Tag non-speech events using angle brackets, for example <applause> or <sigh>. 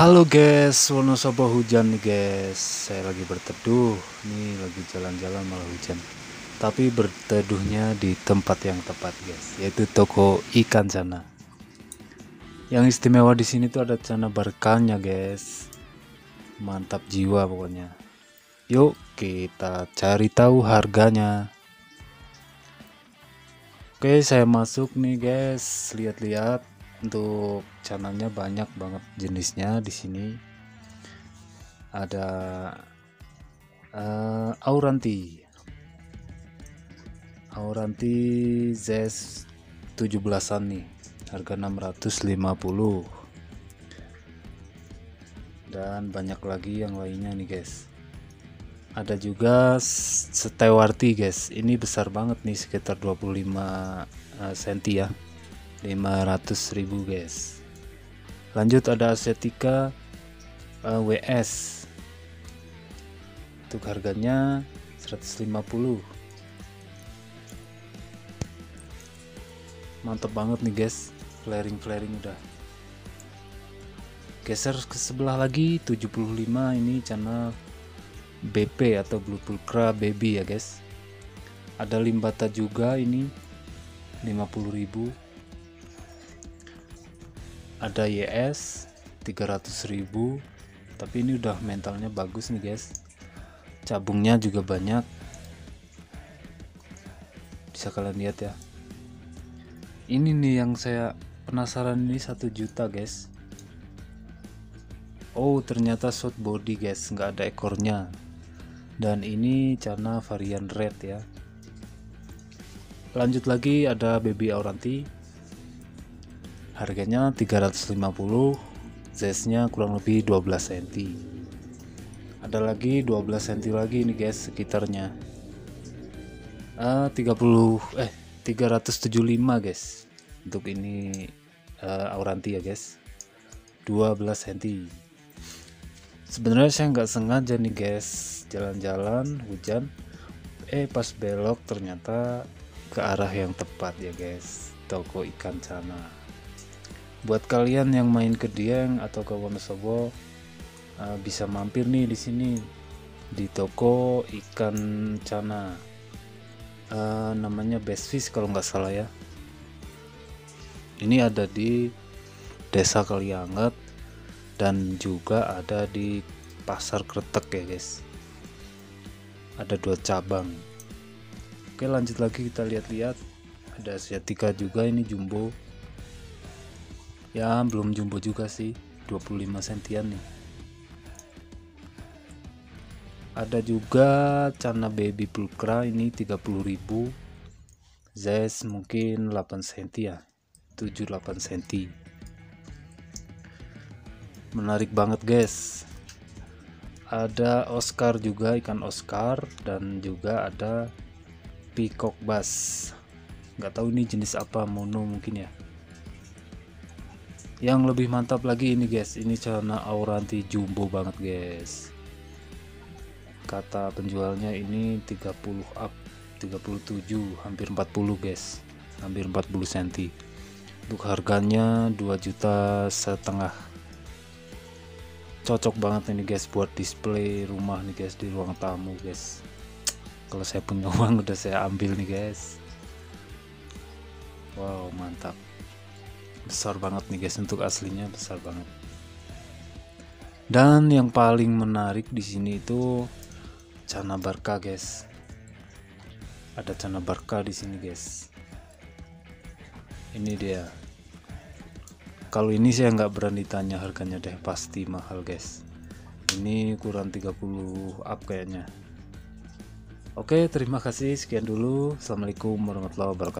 Halo guys, Wonosobo hujan nih guys. Saya lagi berteduh, nih lagi jalan-jalan malah hujan. Tapi berteduhnya di tempat yang tepat guys, yaitu toko ikan sana. Yang istimewa di sini tuh ada cana berkalnya guys. Mantap jiwa pokoknya. Yuk kita cari tahu harganya. Oke, saya masuk nih guys. Lihat-lihat untuk channelnya banyak banget jenisnya di sini. Ada uh, Auranti. Auranti ZS 17an nih. Harga 650 dan banyak lagi yang lainnya nih guys. Ada juga Stewarti guys. Ini besar banget nih sekitar 25 uh, cm ya 500.000 guys. Lanjut ada Asetika uh, eh, WS untuk harganya 150 mantap banget nih guys. Flaring-flaring udah. Geser ke sebelah lagi 75 ini channel BP atau Blue Pulcra Baby ya guys. Ada limbata juga ini 50.000 ada YS 300.000 tapi ini udah mentalnya bagus nih guys. Cabungnya juga banyak. Bisa kalian lihat ya. Ini nih yang saya penasaran ini satu juta guys. Oh ternyata short body guys. Nggak ada ekornya. Dan ini cana varian red ya. Lanjut lagi ada baby auranti harganya 350 size nya kurang lebih 12 cm ada lagi 12 cm lagi nih guys sekitarnya. Uh, 30 eh 375 guys untuk ini uh, auranti ya guys. 12 cm sebenarnya saya nggak sengaja nih guys jalan-jalan hujan. Eh pas belok ternyata ke arah yang tepat ya guys toko ikan sana buat kalian yang main ke Dieng atau ke Wonosobo uh, bisa mampir nih di sini di toko ikan cana. Uh, namanya Best Fish kalau nggak salah ya. Ini ada di Desa Kalianget dan juga ada di Pasar Kretek ya guys. Ada dua cabang. Oke lanjut lagi kita lihat-lihat. Ada Asiatica juga ini jumbo ya belum jumbo juga sih. 25 sentian nih. Ada juga cana baby pulcra ini 30.000 Zes mungkin 8 cm ya. 7-8 cm menarik banget guys. Ada Oscar juga ikan Oscar dan juga ada peacock bass. Nggak tahu ini jenis apa mono mungkin ya yang lebih mantap lagi ini guys. Ini celana auranti jumbo banget guys. Kata penjualnya ini 30 up 37 hampir 40 guys. Hampir 40 cm untuk harganya 2 juta setengah. Cocok banget ini guys buat display rumah nih guys di ruang tamu guys. Kalau saya punya <laughs> uang udah saya ambil nih guys. Wow mantap besar banget nih guys untuk aslinya besar banget. Dan yang paling menarik di sini itu cana barca guys. Ada cana barca di sini guys. Ini dia. Kalau ini saya nggak berani tanya harganya deh pasti mahal guys. Ini kurang 30 up kayaknya. Oke terima kasih. Sekian dulu. Assalamualaikum warahmatullahi wabarakatuh